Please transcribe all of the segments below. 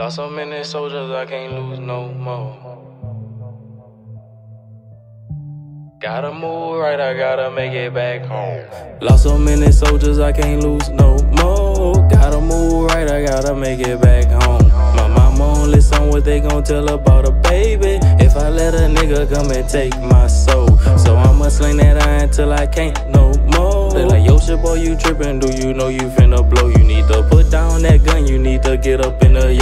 Lost so many soldiers, I can't lose no more. Gotta move right, I gotta make it back home. Lost so many soldiers, I can't lose no more. Gotta move right, I gotta make it back home. My mama only son, what they gon' tell about a baby? If I let a nigga come and take my soul. So I'ma sling that iron till I can't no more. They like, yo, shit, boy, you trippin', do you know you finna blow? You need to put down that gun, you need to get up in the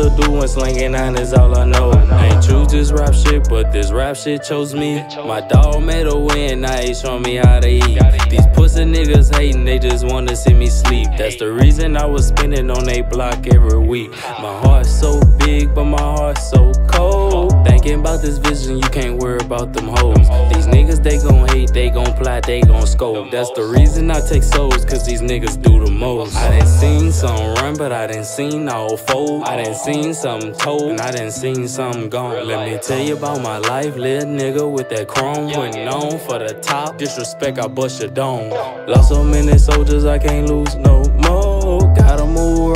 that's hard to do when slinging nine is all I know. I ain't choose this rap shit, but this rap shit chose me. My dog made a win, now he showing me how to eat. These pussy niggas hating, they just wanna see me sleep. That's the reason I was spinning on they block every week. My heart's so big, but my heart's so cold. Thinking about this vision, you can't worry about them hoes. These niggas, they gon' hate, they gon' plot, they gon' scope. That's the reason I take souls, cause these niggas do the most. I done seen some run, but I done seen all fold. I done seen some told, and I done seen some gone. Let me tell you about my life, little nigga with that chrome. Went on for the top, disrespect, I bust your dome. Lost so many soldiers, I can't lose no more. Gotta move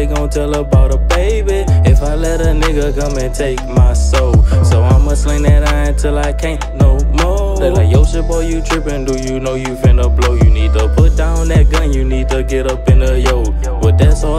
they gon' tell about a baby? If I let a nigga come and take my soul. So I'ma sling that iron till I can't no more. They like, yo, shit, boy, you trippin', do you know you finna blow? You need to put down that gun, you need to get up in the yo.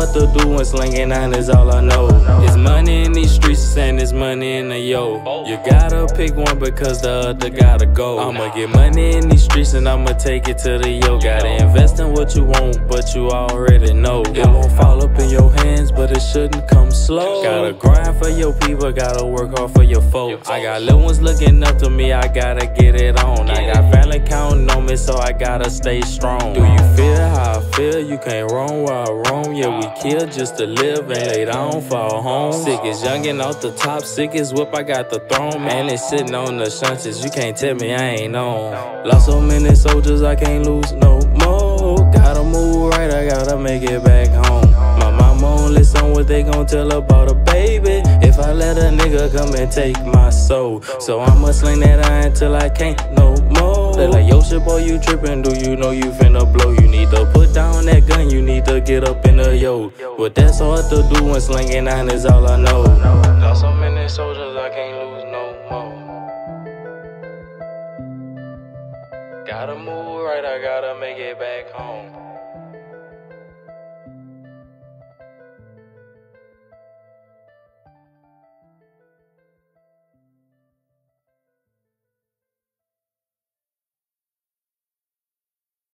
Hard to do when slinging nine is all I know. It's money in these streets and it's money in the yo. You gotta pick one because the other gotta go. I'ma get money in these streets and I'ma take it to the yo. Gotta invest in what you want, but you already know. It won't fall up in your hands, but it shouldn't come slow. Gotta grind for your people, gotta work hard for your folks. I got little ones looking up to me, I gotta get it on. I got family counting on me, so I gotta stay strong. Do you feel how I feel? You can't roam while I roam. Yeah, we kill just to live and lay down for our home. Sick as youngin' off the top, sick as whip, I got the throne. Man, it's sitting on the shunches, you can't tell me I ain't on. Lost so many soldiers, I can't lose no more. Gotta move right, I gotta make it back home. My mama only son, what they gon' tell about a baby? If I let a nigga come and take my soul. So I'ma sling that iron till I can't no more. They like, yo, shit, boy, you trippin', do you know you finna blow? You need to put down that gun, you need to get up in the yo. But that's hard to do when slinging nine is all I know. Got so many soldiers, I can't lose no more. Gotta move right, I gotta make it back home.